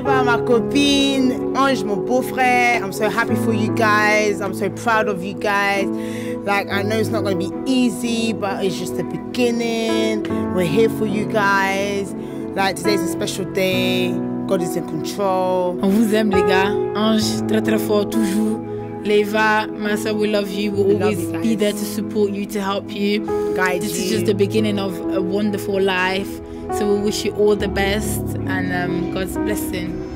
Eva, ma copine, Ange, mon beau-frère. I'm so happy for you guys. I'm so proud of you guys. Like, I know it's not going to be easy, but it's just the beginning. We're here for you guys. Like, today's a special day. God is in control. On vous aime, les gars. Ange, très très fort, toujours. Leyva, Massa, we love you. We'll We always you be there to support you, to help you. Guide this you. is just the beginning of a wonderful life. So we wish you all the best and um, God's blessing.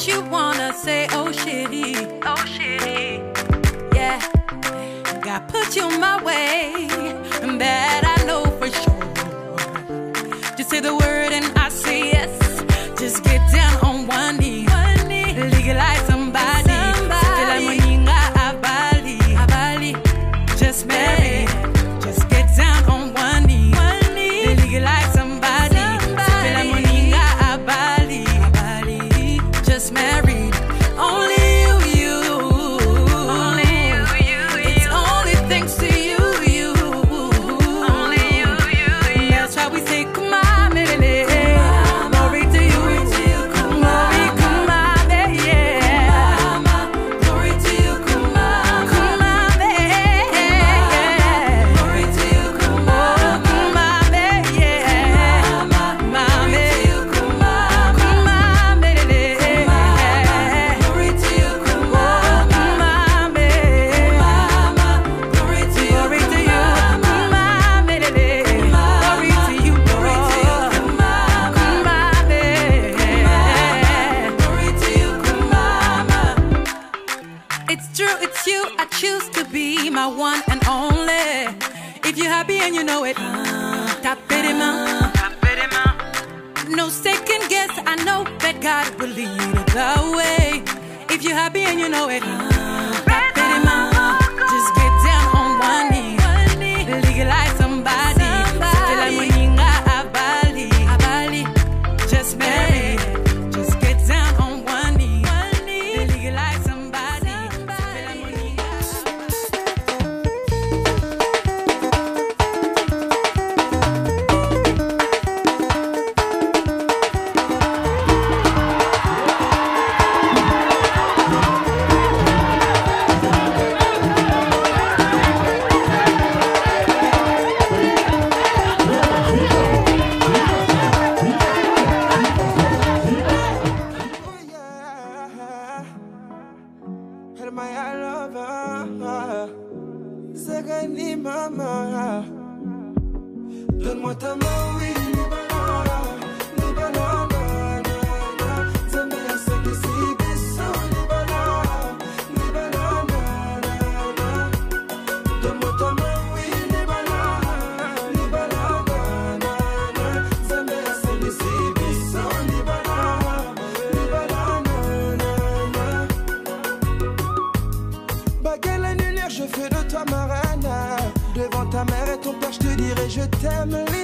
That you wanna say, oh shitty? Oh shitty. Yeah. God put you my way, and that I know for sure. Just say the word and I say yes. Just get down on one knee. My one and only. If you're happy and you know it, tap it in. No second guess, I know that God will lead the way. If you're happy and you know it, Elle m'a I love her. Maman. Donne-moi ta main, oui, toi ma reine. Devant ta mère et ton père, je te dirai je t'aime.